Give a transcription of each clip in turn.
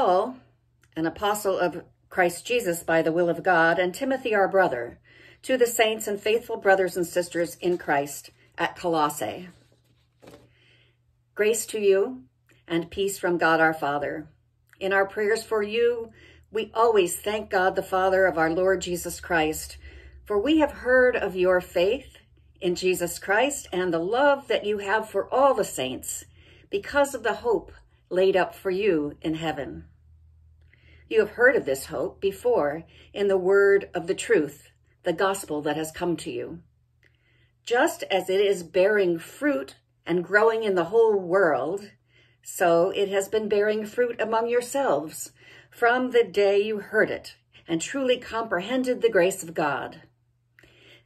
Paul, an apostle of Christ Jesus by the will of God, and Timothy, our brother, to the saints and faithful brothers and sisters in Christ at Colossae. Grace to you and peace from God our Father. In our prayers for you, we always thank God the Father of our Lord Jesus Christ, for we have heard of your faith in Jesus Christ and the love that you have for all the saints because of the hope laid up for you in heaven. You have heard of this hope before in the word of the truth, the gospel that has come to you. Just as it is bearing fruit and growing in the whole world, so it has been bearing fruit among yourselves from the day you heard it and truly comprehended the grace of God.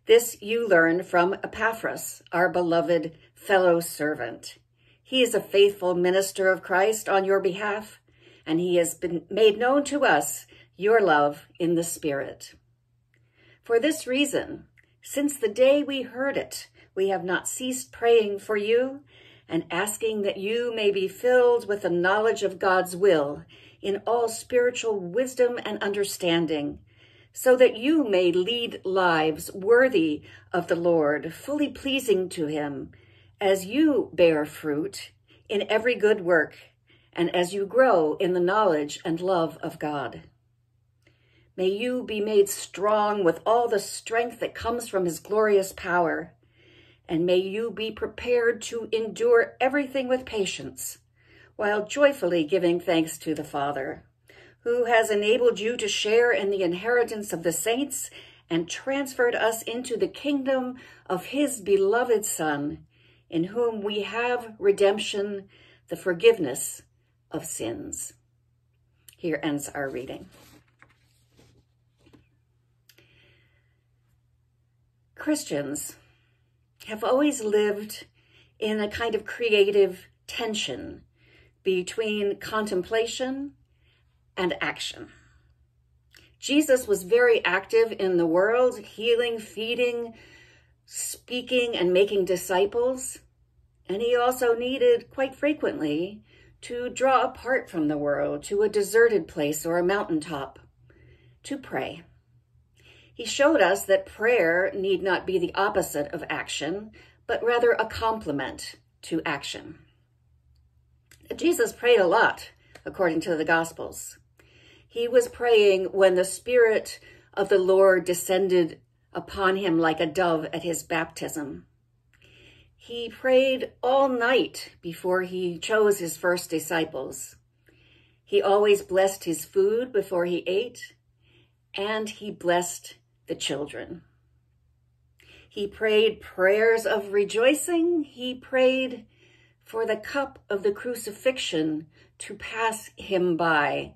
This you learned from Epaphras, our beloved fellow servant. He is a faithful minister of Christ on your behalf, and he has been made known to us your love in the Spirit. For this reason, since the day we heard it, we have not ceased praying for you and asking that you may be filled with the knowledge of God's will in all spiritual wisdom and understanding, so that you may lead lives worthy of the Lord, fully pleasing to him, as you bear fruit in every good work, and as you grow in the knowledge and love of God. May you be made strong with all the strength that comes from his glorious power, and may you be prepared to endure everything with patience, while joyfully giving thanks to the Father who has enabled you to share in the inheritance of the saints and transferred us into the kingdom of his beloved Son, in whom we have redemption, the forgiveness of sins. Here ends our reading. Christians have always lived in a kind of creative tension between contemplation and action. Jesus was very active in the world, healing, feeding, speaking, and making disciples. And he also needed quite frequently to draw apart from the world to a deserted place or a mountaintop to pray. He showed us that prayer need not be the opposite of action, but rather a complement to action. Jesus prayed a lot, according to the Gospels. He was praying when the Spirit of the Lord descended upon him like a dove at his baptism. He prayed all night before he chose his first disciples. He always blessed his food before he ate, and he blessed the children. He prayed prayers of rejoicing. He prayed for the cup of the crucifixion to pass him by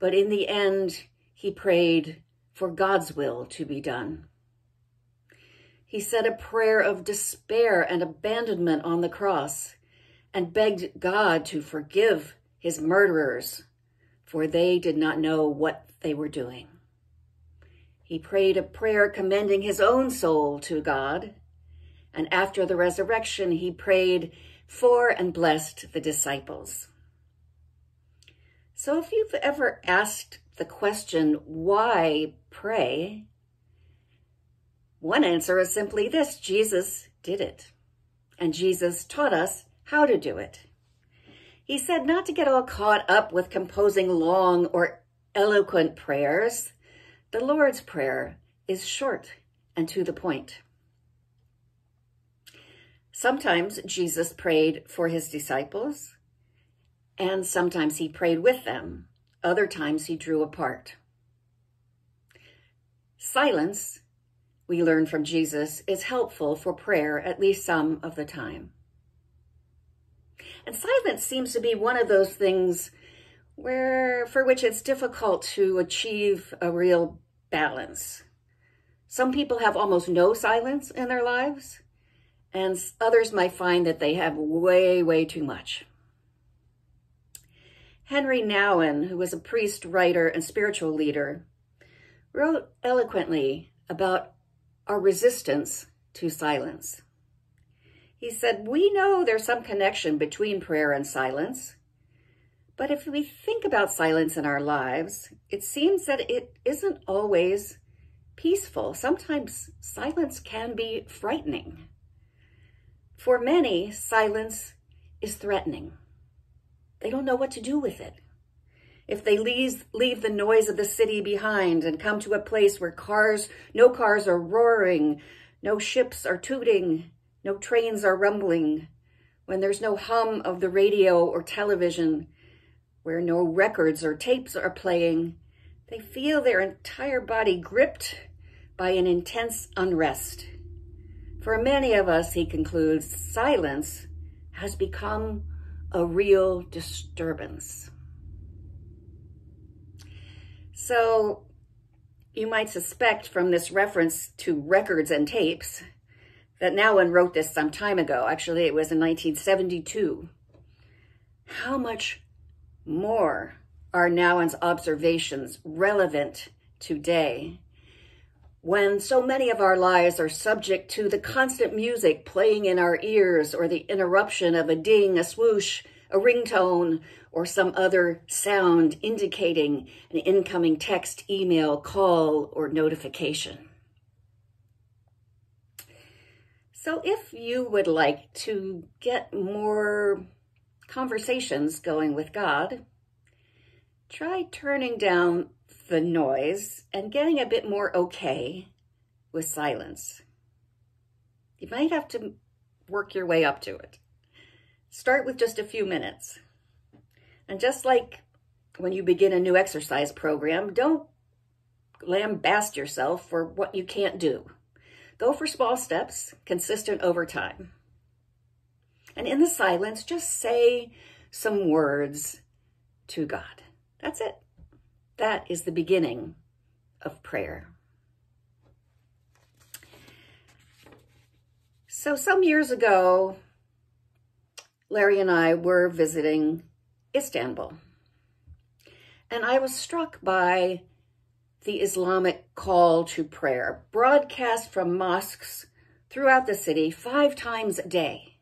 but in the end, he prayed for God's will to be done. He said a prayer of despair and abandonment on the cross and begged God to forgive his murderers, for they did not know what they were doing. He prayed a prayer commending his own soul to God, and after the resurrection, he prayed for and blessed the disciples. So if you've ever asked the question, why pray? One answer is simply this, Jesus did it. And Jesus taught us how to do it. He said not to get all caught up with composing long or eloquent prayers. The Lord's Prayer is short and to the point. Sometimes Jesus prayed for his disciples and sometimes he prayed with them. Other times he drew apart. Silence, we learn from Jesus, is helpful for prayer at least some of the time. And silence seems to be one of those things where for which it's difficult to achieve a real balance. Some people have almost no silence in their lives, and others might find that they have way, way too much. Henri Nouwen, who was a priest, writer, and spiritual leader, wrote eloquently about our resistance to silence. He said, we know there's some connection between prayer and silence, But if we think about silence in our lives, it seems that it isn't always peaceful. Sometimes silence can be frightening. For many, silence is threatening. They don't know what to do with it. If they leave, leave the noise of the city behind and come to a place where cars, no cars are roaring, no ships are tooting, no trains are rumbling, when there's no hum of the radio or television, where no records or tapes are playing, they feel their entire body gripped by an intense unrest. For many of us, he concludes, silence has become a real disturbance. So you might suspect from this reference to records and tapes that Nouwen wrote this some time ago. Actually, it was in 1972. How much more are Nouwen's observations relevant today when so many of our lives are subject to the constant music playing in our ears or the interruption of a ding, a swoosh, a ringtone, or some other sound indicating an incoming text, email, call, or notification. So if you would like to get more conversations going with God, try turning down the noise and getting a bit more okay with silence. You might have to work your way up to it. Start with just a few minutes. And just like when you begin a new exercise program, don't lambast yourself for what you can't do. Go for small steps, consistent over time. And in the silence, just say some words to God. That's it. That is the beginning of prayer. So some years ago, Larry and I were visiting Istanbul. And I was struck by the Islamic call to prayer, broadcast from mosques throughout the city five times a day.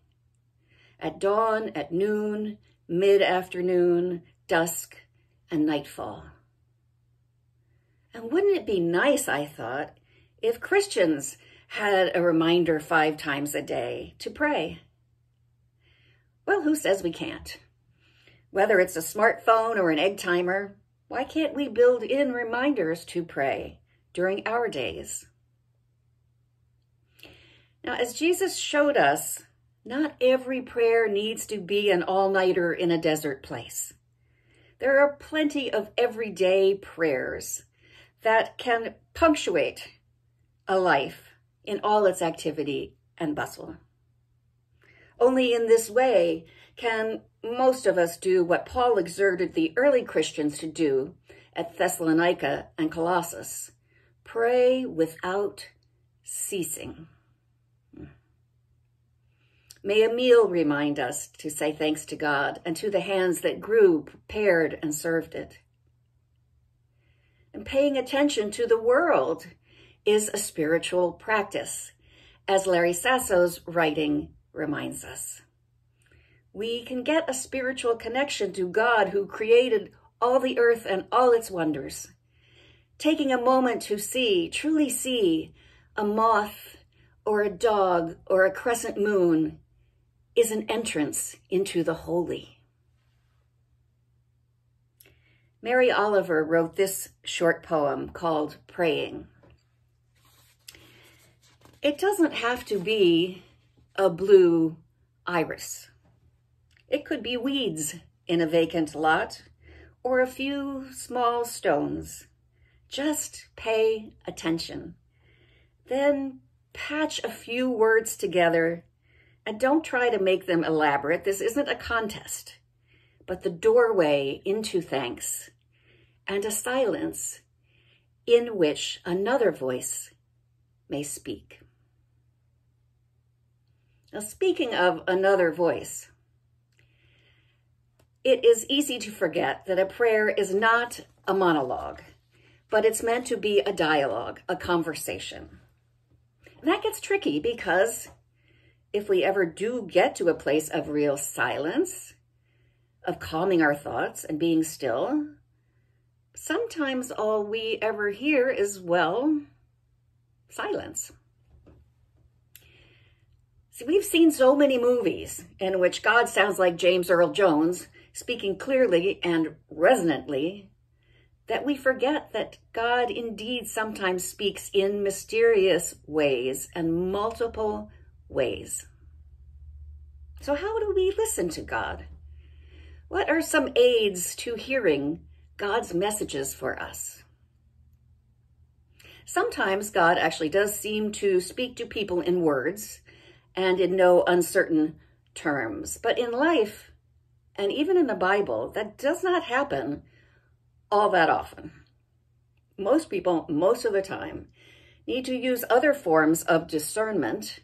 At dawn, at noon, mid-afternoon, dusk, and nightfall. And wouldn't it be nice, I thought, if Christians had a reminder five times a day to pray? Well, who says we can't? Whether it's a smartphone or an egg timer, why can't we build in reminders to pray during our days? Now, as Jesus showed us, not every prayer needs to be an all-nighter in a desert place. There are plenty of everyday prayers that can punctuate a life in all its activity and bustle. Only in this way can most of us do what Paul exerted the early Christians to do at Thessalonica and Colossae, pray without ceasing. May a meal remind us to say thanks to God and to the hands that grew, prepared, and served it. And paying attention to the world is a spiritual practice, as Larry Sasso's writing reminds us. We can get a spiritual connection to God who created all the earth and all its wonders. Taking a moment to see, truly see, a moth or a dog or a crescent moon is an entrance into the holy. Mary Oliver wrote this short poem called Praying. It doesn't have to be a blue iris. It could be weeds in a vacant lot or a few small stones. Just pay attention. Then patch a few words together and don't try to make them elaborate. This isn't a contest but the doorway into thanks and a silence in which another voice may speak. Now, speaking of another voice, it is easy to forget that a prayer is not a monologue, but it's meant to be a dialogue, a conversation. And that gets tricky because if we ever do get to a place of real silence, of calming our thoughts and being still, sometimes all we ever hear is, well, silence. We've seen so many movies in which God sounds like James Earl Jones, speaking clearly and resonantly, that we forget that God indeed sometimes speaks in mysterious ways and multiple ways. So how do we listen to God? What are some aids to hearing God's messages for us? Sometimes God actually does seem to speak to people in words and in no uncertain terms. But in life, and even in the Bible, that does not happen all that often. Most people, most of the time, need to use other forms of discernment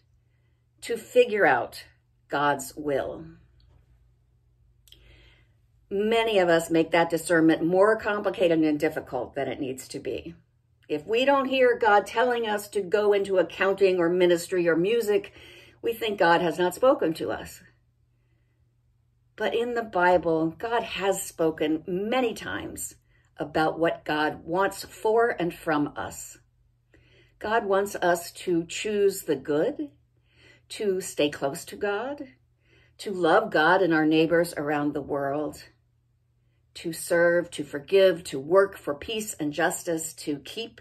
to figure out God's will. Many of us make that discernment more complicated and difficult than it needs to be. If we don't hear God telling us to go into accounting or ministry or music, we think God has not spoken to us. But in the Bible, God has spoken many times about what God wants for and from us. God wants us to choose the good, to stay close to God, to love God and our neighbors around the world, to serve, to forgive, to work for peace and justice, to keep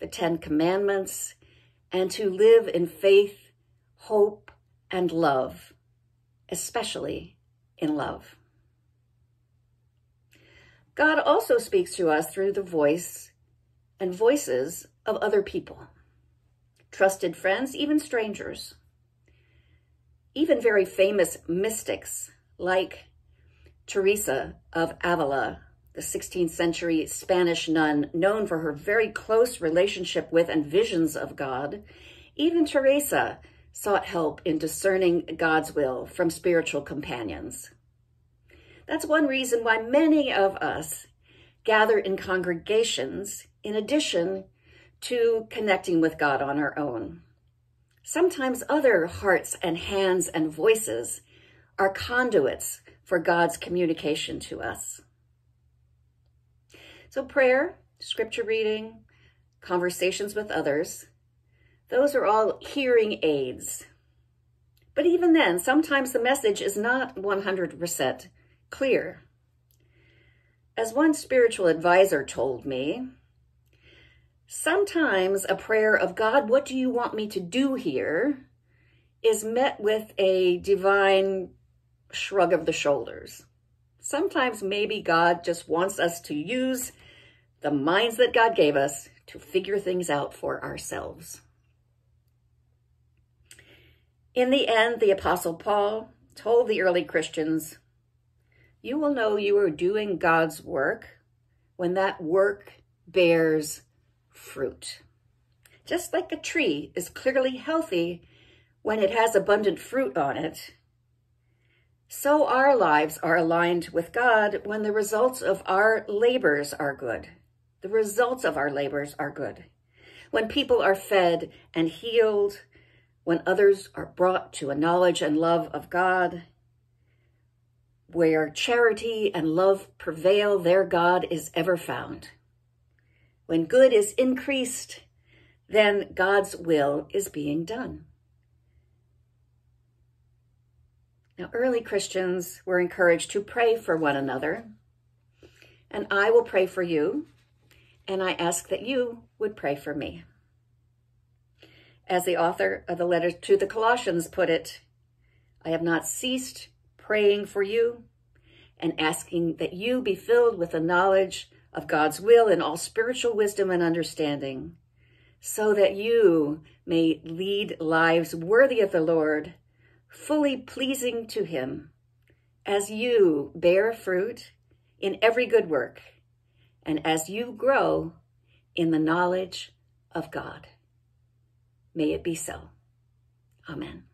the Ten Commandments, and to live in faith, hope, and love, especially in love. God also speaks to us through the voice and voices of other people, trusted friends, even strangers, even very famous mystics like Teresa of Avila, the 16th century Spanish nun known for her very close relationship with and visions of God. Even Teresa sought help in discerning God's will from spiritual companions. That's one reason why many of us gather in congregations in addition to connecting with God on our own. Sometimes other hearts and hands and voices are conduits for God's communication to us. So prayer, scripture reading, conversations with others, those are all hearing aids. But even then, sometimes the message is not 100% clear. As one spiritual advisor told me, sometimes a prayer of God, what do you want me to do here, is met with a divine shrug of the shoulders. Sometimes maybe God just wants us to use the minds that God gave us to figure things out for ourselves. In the end, the Apostle Paul told the early Christians, you will know you are doing God's work when that work bears fruit. Just like a tree is clearly healthy when it has abundant fruit on it, so our lives are aligned with God when the results of our labors are good. The results of our labors are good. When people are fed and healed, when others are brought to a knowledge and love of God, where charity and love prevail, there God is ever found. When good is increased, then God's will is being done. Now, early Christians were encouraged to pray for one another, and I will pray for you, and I ask that you would pray for me. As the author of the letter to the Colossians put it, I have not ceased praying for you and asking that you be filled with the knowledge of God's will and all spiritual wisdom and understanding, so that you may lead lives worthy of the Lord, fully pleasing to him, as you bear fruit in every good work, and as you grow in the knowledge of God. May it be so. Amen.